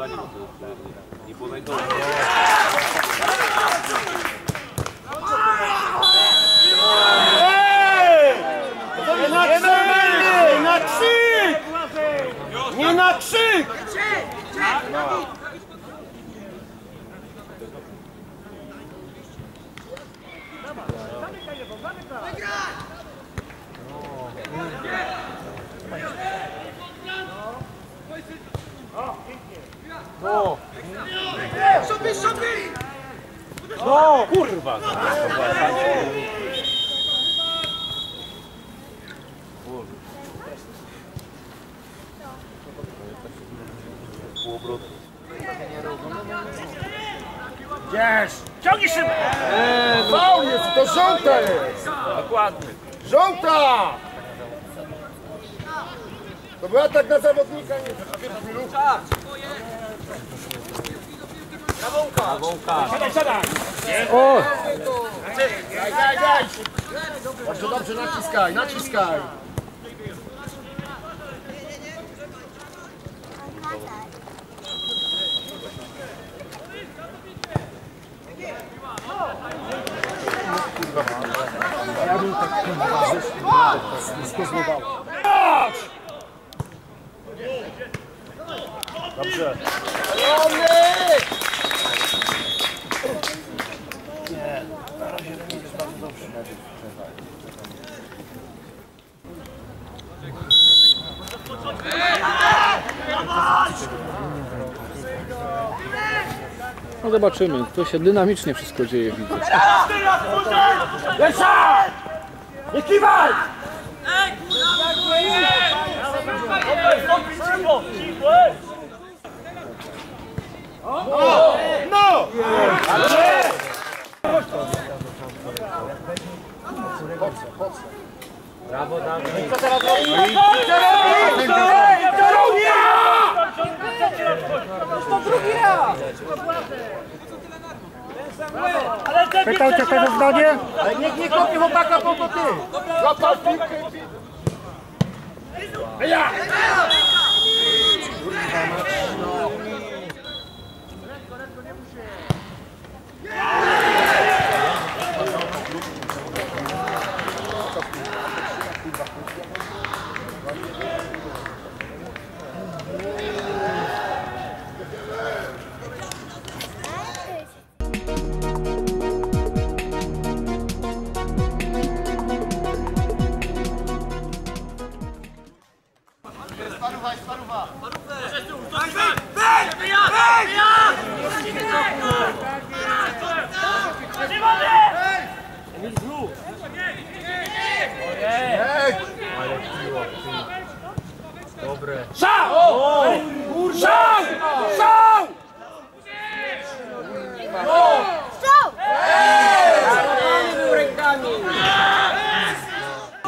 podanie, bo to jest, nie podaj do. Nie na krzyk! Nie na krzyk! Nie na krzyk! No kurwa! Półobrotu. Gdzież? Ciągnij szybę! Faul jest, to żółta jest! Dokładnie. Żółta! To był atak na zawodnika, nie Siadaj, siadaj! O! Daj, daj, daj! Dobrze, dobrze, naciskaj, naciskaj! Dobrze. Dominik! No zobaczymy. To się dynamicznie wszystko dzieje, widzę. Lesza! Nie kiwaj! No! Brawo, Dawid. Co teraz robi? To drugi raz! Pytał cię ktoś o zgodzie? Ale niech nie kopie chłopaka po ty. Złapał piłkę i Ja!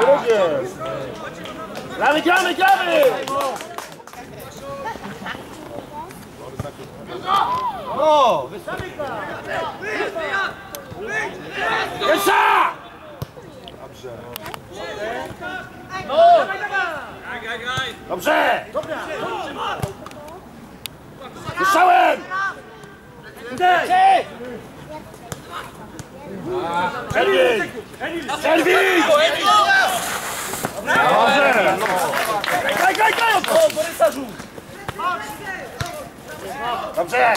Ludzie! Gramy, gramy, gramy! O! Jeszcze! Dobrze! Dobrze! Ruszałem! Serwis! Serwis! Dobrze! Gaj, gaj, gaj! O, Borysa rzut! Dobrze!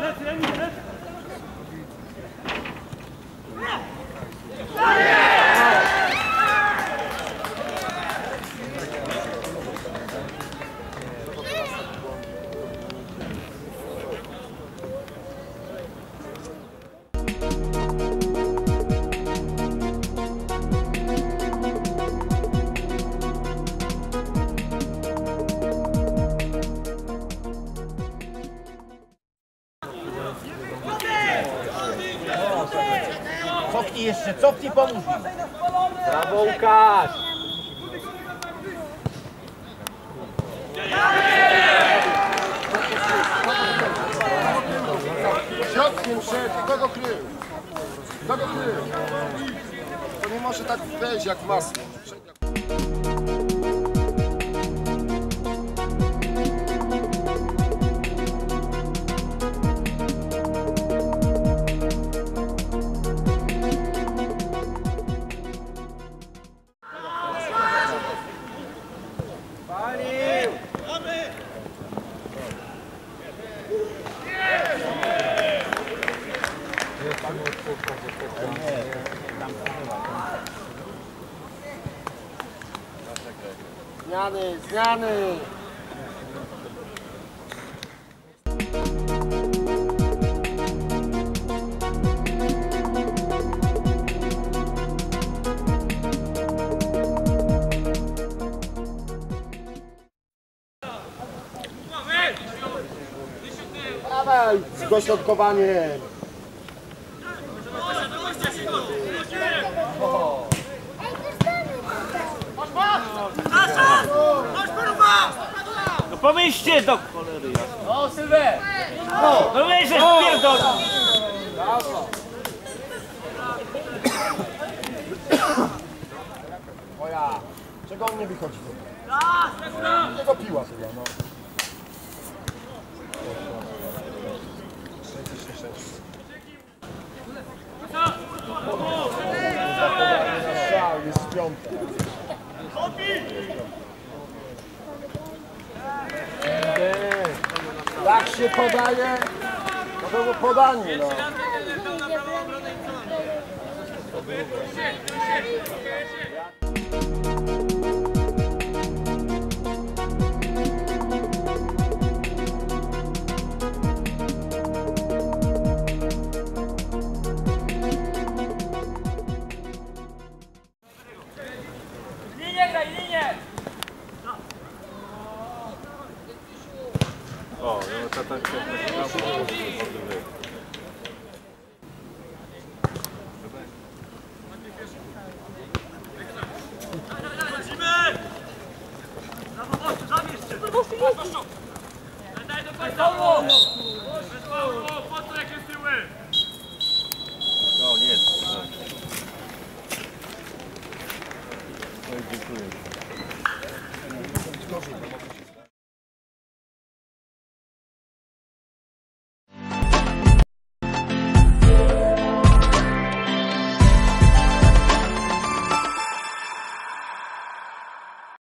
Lepiej, lepiej, lepiej! Yeah! Cofnij jeszcze, cofnij, pomóż mi. Brawo Łukasz! Środkiem szedł, kto go krył? Kto go krył? To nie może tak wejść jak masło. Gany! Dawaj, dośrodkowanie! No pomyślcie do cholery jasno. No Sylwę! No! No weź, że spierdol! Moja! Czego on nie wychodzi? Jego piła chyba, no. Jest piątka. Jak się podaje, to było podanie, no. диктует.